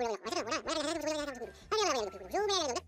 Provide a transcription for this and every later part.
Okay. Mm.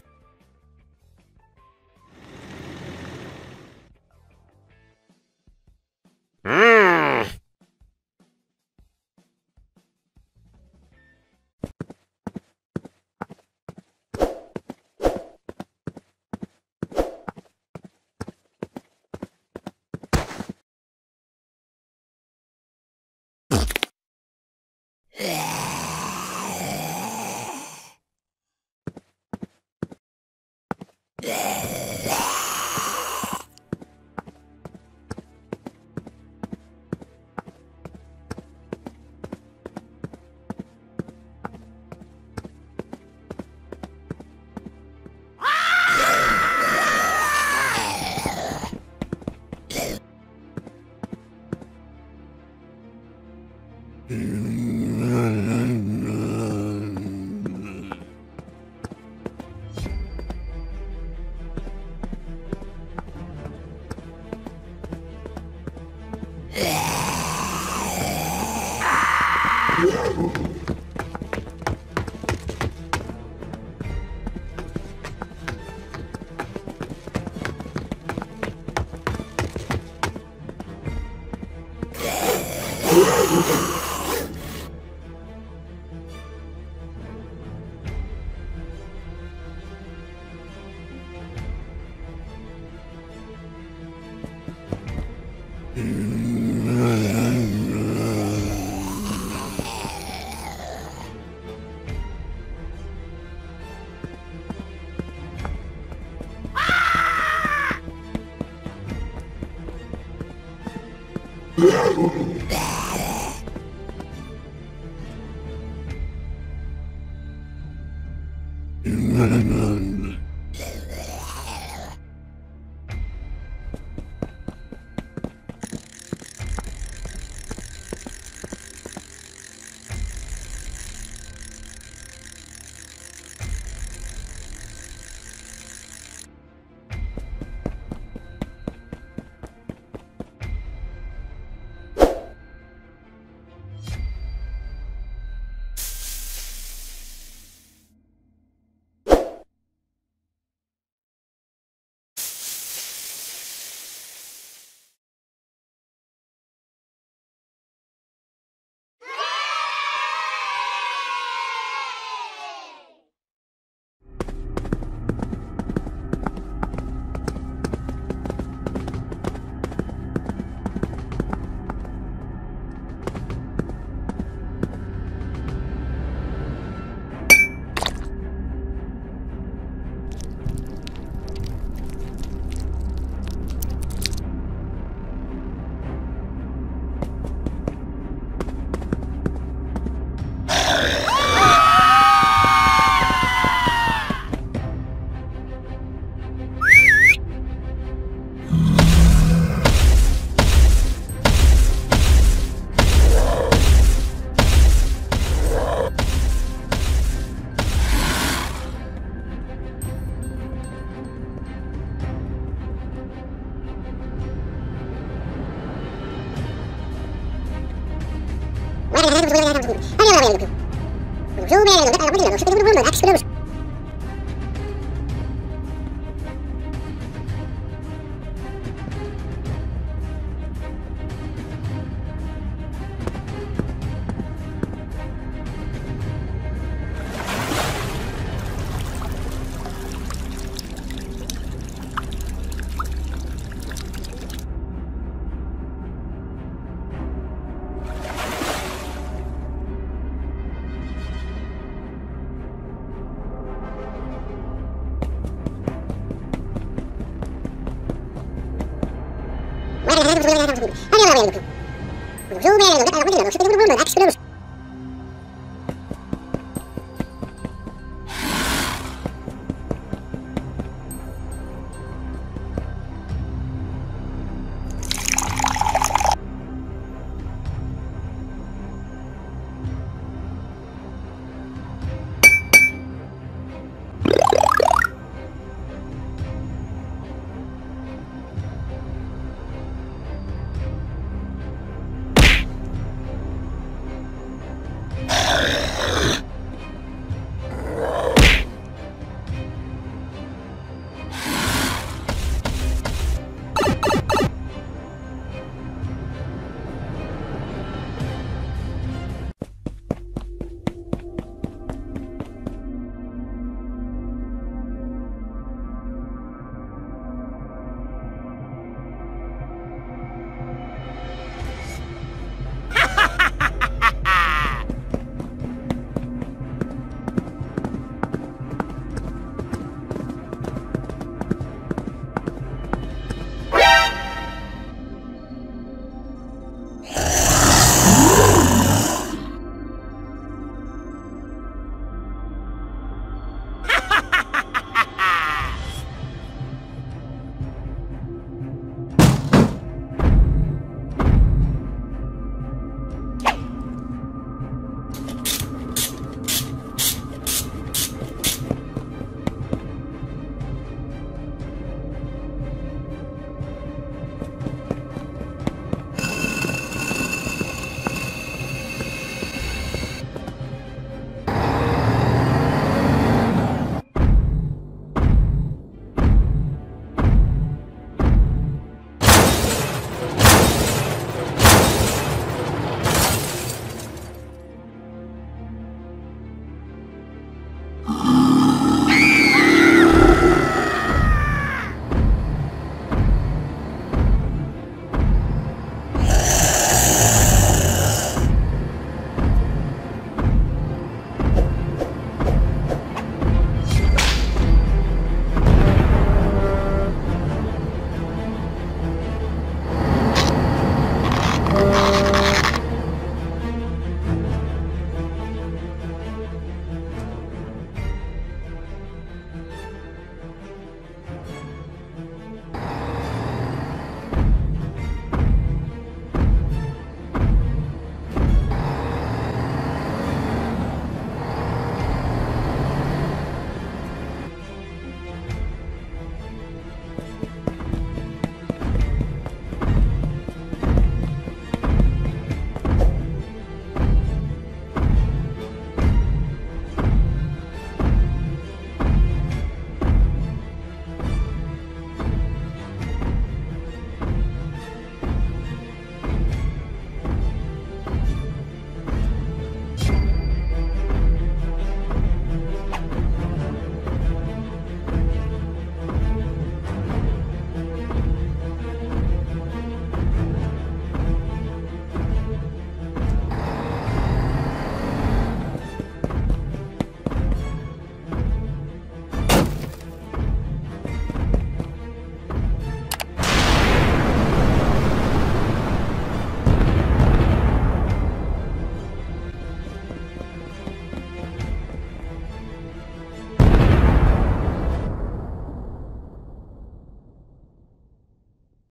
Mm-hmm. Ruben, Roberto, Agustín, los Bagaimana cara tersebut? Tanya apa yang itu? Untuk sumber yang kita akan menjadi untuk setiap bulan dan aksi terus.